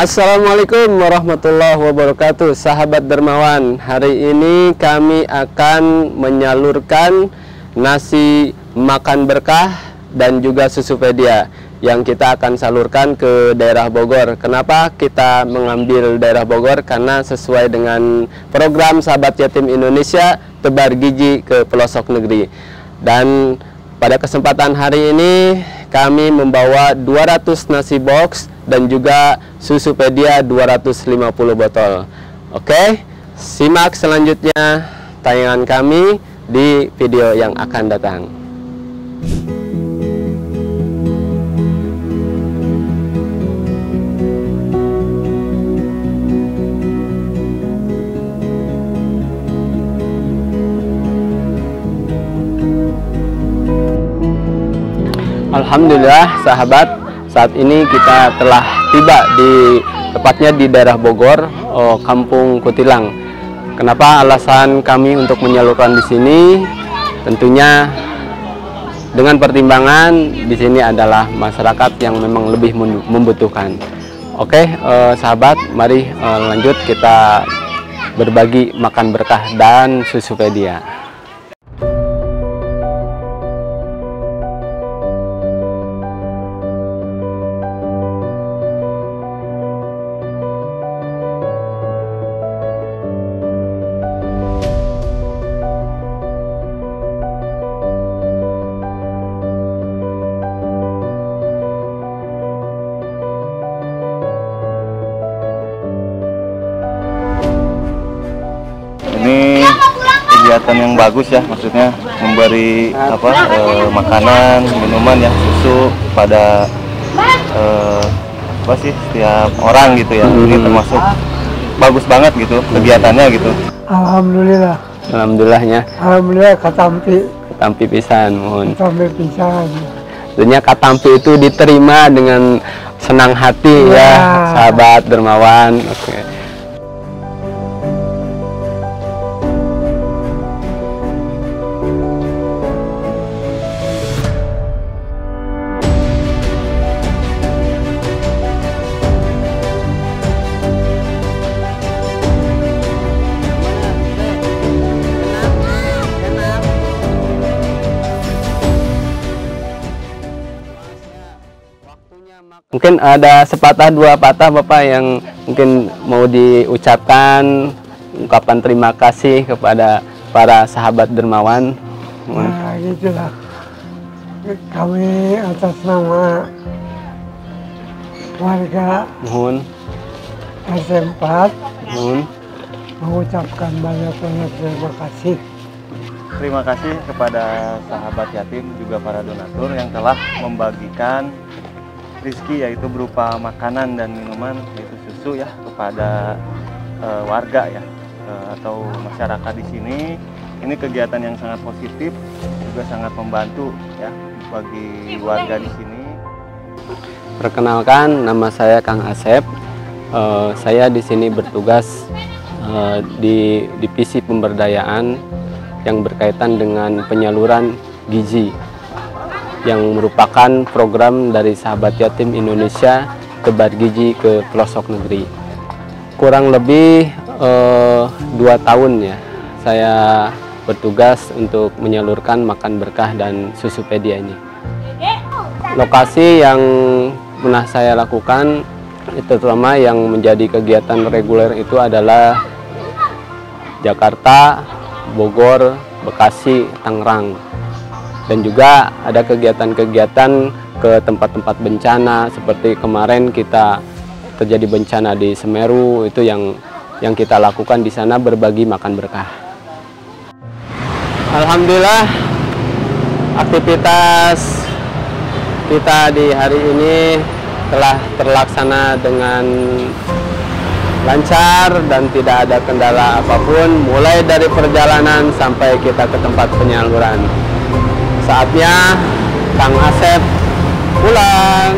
Assalamualaikum warahmatullahi wabarakatuh Sahabat Dermawan. Hari ini kami akan menyalurkan nasi makan berkah dan juga susu pedia Yang kita akan salurkan ke daerah Bogor. Kenapa kita mengambil daerah Bogor? Karena sesuai dengan program Sahabat Yatim Indonesia Tebar Gizi ke pelosok negeri. Dan pada kesempatan hari ini kami membawa 200 nasi box dan juga susu pedia 250 botol. Oke, simak selanjutnya tayangan kami di video yang akan datang. Alhamdulillah sahabat. Saat ini kita telah tiba di tepatnya di daerah Bogor oh, Kampung Kutilang. Kenapa alasan kami untuk menyalurkan di sini? Tentunya dengan pertimbangan di sini adalah masyarakat yang memang lebih membutuhkan. Oke eh, sahabat mari eh, lanjut kita berbagi makan berkah dan susu kegiatan yang bagus ya maksudnya memberi apa eh, makanan minuman ya susu pada eh, apa sih setiap orang gitu ya. Ini hmm. termasuk bagus banget gitu kegiatannya gitu. Alhamdulillah. Alhamdulillahnya. Alhamdulillah katampi. Katampi pisan mohon katampi pisan. Tentunya katampi itu diterima dengan senang hati ya, ya sahabat dermawan oke. okay. Mungkin ada sepatah dua patah Bapak yang mungkin mau diucapkan ungkapan terima kasih kepada para sahabat dermawan. Nah, gitulah. Kami atas nama warga Mohon RT4 Mohon mengucapkan banyak-banyak terima kasih. Terima kasih kepada sahabat yatim juga para donatur yang telah membagikan rizki yaitu berupa makanan dan minuman yaitu susu ya kepada uh, warga ya uh, atau masyarakat di sini ini kegiatan yang sangat positif juga sangat membantu ya bagi warga di sini. Perkenalkan nama saya Kang Asep. Uh, saya di sini bertugas uh, di divisi pemberdayaan yang berkaitan dengan penyaluran gizi yang merupakan program dari Sahabat Yatim Indonesia Tebar Gizi ke pelosok negeri. Kurang lebih eh, dua tahun ya saya bertugas untuk menyalurkan makan berkah dan susu pedia ini. Lokasi yang pernah saya lakukan itu terutama yang menjadi kegiatan reguler itu adalah Jakarta, Bogor, Bekasi, Tangerang dan juga ada kegiatan-kegiatan ke tempat-tempat bencana seperti kemarin kita terjadi bencana di Semeru itu yang yang kita lakukan di sana berbagi makan berkah. Alhamdulillah aktivitas kita di hari ini telah terlaksana dengan lancar dan tidak ada kendala apa pun mulai dari perjalanan sampai kita ke tempat penyaluran saatnya Kang Asep pulang